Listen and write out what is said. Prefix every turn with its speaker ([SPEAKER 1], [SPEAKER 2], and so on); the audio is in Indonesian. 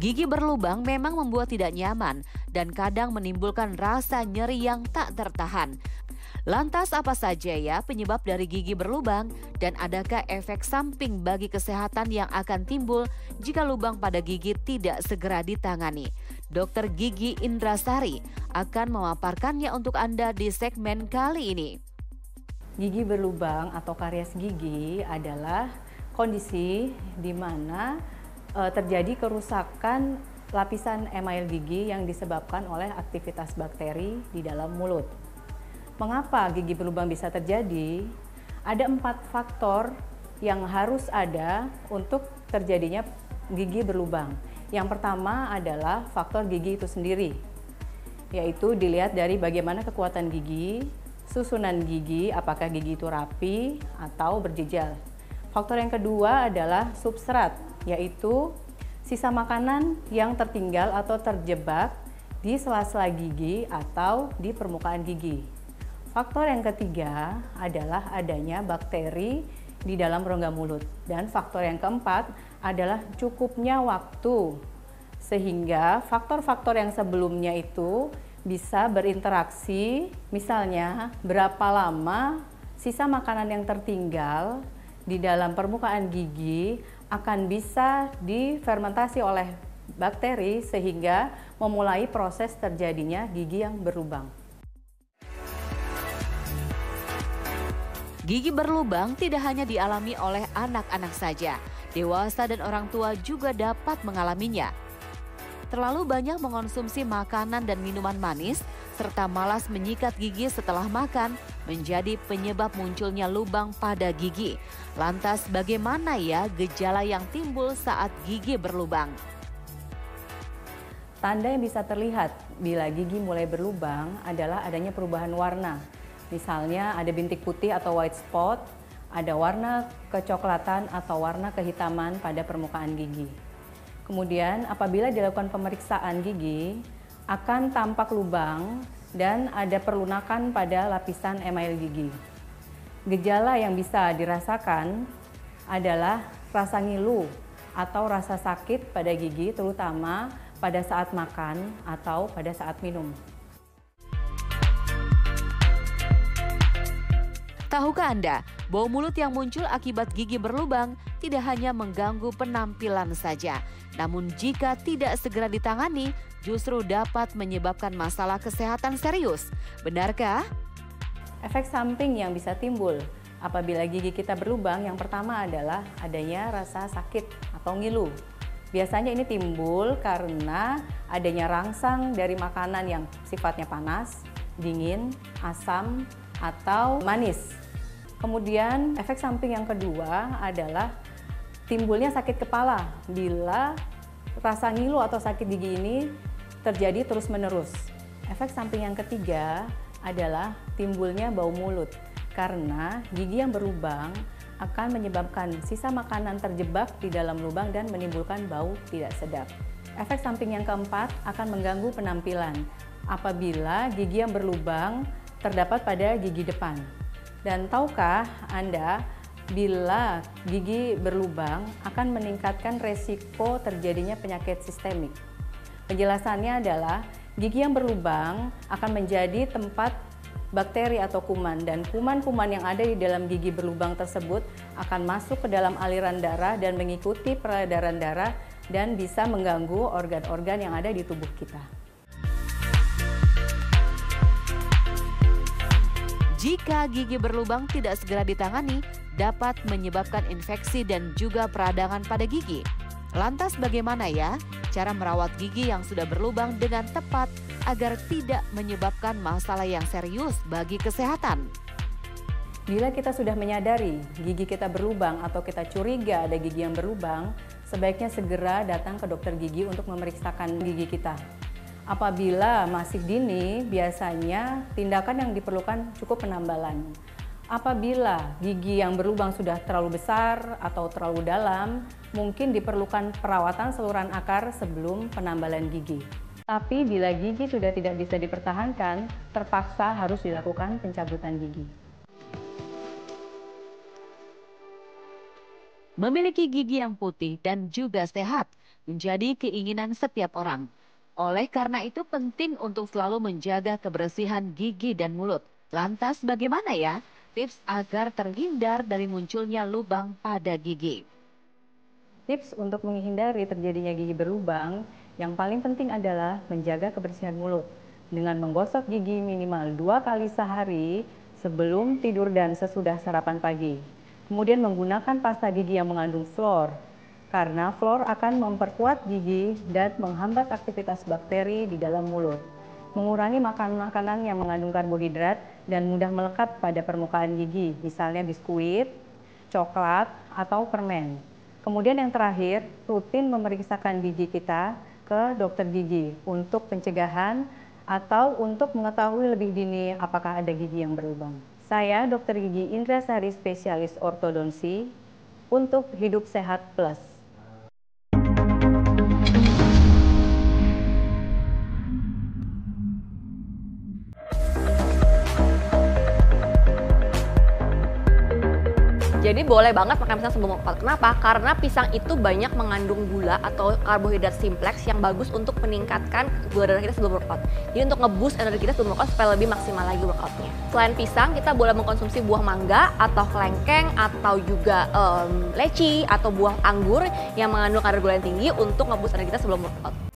[SPEAKER 1] Gigi berlubang memang membuat tidak nyaman dan kadang menimbulkan rasa nyeri yang tak tertahan. Lantas apa saja ya penyebab dari gigi berlubang dan adakah efek samping bagi kesehatan yang akan timbul jika lubang pada gigi tidak segera ditangani? Dokter Gigi Indrasari akan memaparkannya untuk Anda di segmen kali ini.
[SPEAKER 2] Gigi berlubang atau karies gigi adalah kondisi di mana e, terjadi kerusakan lapisan email gigi yang disebabkan oleh aktivitas bakteri di dalam mulut. Mengapa gigi berlubang bisa terjadi? Ada empat faktor yang harus ada untuk terjadinya gigi berlubang. Yang pertama adalah faktor gigi itu sendiri, yaitu dilihat dari bagaimana kekuatan gigi, susunan gigi, apakah gigi itu rapi atau berjejal. Faktor yang kedua adalah substrat, yaitu sisa makanan yang tertinggal atau terjebak di sela-sela gigi atau di permukaan gigi. Faktor yang ketiga adalah adanya bakteri di dalam rongga mulut. Dan faktor yang keempat adalah cukupnya waktu. Sehingga faktor-faktor yang sebelumnya itu bisa berinteraksi, misalnya berapa lama sisa makanan yang tertinggal di dalam permukaan gigi akan bisa difermentasi oleh bakteri sehingga memulai proses terjadinya gigi yang berlubang.
[SPEAKER 1] Gigi berlubang tidak hanya dialami oleh anak-anak saja, dewasa dan orang tua juga dapat mengalaminya. Terlalu banyak mengonsumsi makanan dan minuman manis, serta malas menyikat gigi setelah makan menjadi penyebab munculnya lubang pada gigi. Lantas bagaimana ya gejala yang timbul saat gigi berlubang?
[SPEAKER 2] Tanda yang bisa terlihat bila gigi mulai berlubang adalah adanya perubahan warna Misalnya ada bintik putih atau white spot, ada warna kecoklatan atau warna kehitaman pada permukaan gigi. Kemudian apabila dilakukan pemeriksaan gigi, akan tampak lubang dan ada perlunakan pada lapisan email gigi. Gejala yang bisa dirasakan adalah rasa ngilu atau rasa sakit pada gigi terutama pada saat makan atau pada saat minum.
[SPEAKER 1] Tahukah Anda, bau mulut yang muncul akibat gigi berlubang tidak hanya mengganggu penampilan saja, namun jika tidak segera ditangani, justru dapat menyebabkan masalah kesehatan serius. Benarkah?
[SPEAKER 2] Efek samping yang bisa timbul apabila gigi kita berlubang yang pertama adalah adanya rasa sakit atau ngilu. Biasanya ini timbul karena adanya rangsang dari makanan yang sifatnya panas, dingin, asam, atau manis. Kemudian efek samping yang kedua adalah timbulnya sakit kepala bila rasa ngilu atau sakit gigi ini terjadi terus-menerus. Efek samping yang ketiga adalah timbulnya bau mulut karena gigi yang berlubang akan menyebabkan sisa makanan terjebak di dalam lubang dan menimbulkan bau tidak sedap. Efek samping yang keempat akan mengganggu penampilan apabila gigi yang berlubang terdapat pada gigi depan. Dan tahukah Anda bila gigi berlubang akan meningkatkan resiko terjadinya penyakit sistemik? Penjelasannya adalah gigi yang berlubang akan menjadi tempat bakteri atau kuman dan kuman-kuman yang ada di dalam gigi berlubang tersebut akan masuk ke dalam aliran darah dan mengikuti peredaran darah dan bisa mengganggu organ-organ yang ada di tubuh kita.
[SPEAKER 1] Jika gigi berlubang tidak segera ditangani, dapat menyebabkan infeksi dan juga peradangan pada gigi. Lantas bagaimana ya cara merawat gigi yang sudah berlubang dengan tepat agar tidak menyebabkan masalah yang serius bagi kesehatan?
[SPEAKER 2] Bila kita sudah menyadari gigi kita berlubang atau kita curiga ada gigi yang berlubang, sebaiknya segera datang ke dokter gigi untuk memeriksakan gigi kita. Apabila masih dini, biasanya tindakan yang diperlukan cukup penambalan. Apabila gigi yang berlubang sudah terlalu besar atau terlalu dalam, mungkin diperlukan perawatan saluran akar sebelum penambalan gigi. Tapi bila gigi sudah tidak bisa dipertahankan, terpaksa harus dilakukan pencabutan gigi.
[SPEAKER 1] Memiliki gigi yang putih dan juga sehat menjadi keinginan setiap orang. Oleh karena itu penting untuk selalu menjaga kebersihan gigi dan mulut. Lantas bagaimana ya tips agar terhindar dari munculnya lubang pada gigi?
[SPEAKER 2] Tips untuk menghindari terjadinya gigi berlubang, yang paling penting adalah menjaga kebersihan mulut dengan menggosok gigi minimal dua kali sehari sebelum tidur dan sesudah sarapan pagi. Kemudian menggunakan pasta gigi yang mengandung fluor karena fluor akan memperkuat gigi dan menghambat aktivitas bakteri di dalam mulut. Mengurangi makanan-makanan yang mengandung karbohidrat dan mudah melekat pada permukaan gigi, misalnya biskuit, coklat, atau permen. Kemudian yang terakhir, rutin memeriksakan gigi kita ke dokter gigi untuk pencegahan atau untuk mengetahui lebih dini apakah ada gigi yang berlubang. Saya Dr. Gigi Indra Sari, spesialis ortodonsi untuk Hidup Sehat Plus.
[SPEAKER 3] Jadi boleh banget makan pisang sebelum workout. Kenapa? Karena pisang itu banyak mengandung gula atau karbohidrat simplex yang bagus untuk meningkatkan gula darah kita sebelum workout. Jadi untuk ngeboost energi kita sebelum workout supaya lebih maksimal lagi workoutnya. Selain pisang, kita boleh mengkonsumsi buah mangga atau kelengkeng atau juga um, leci atau buah anggur yang mengandung kadar gula yang tinggi untuk ngeboost energi kita sebelum workout.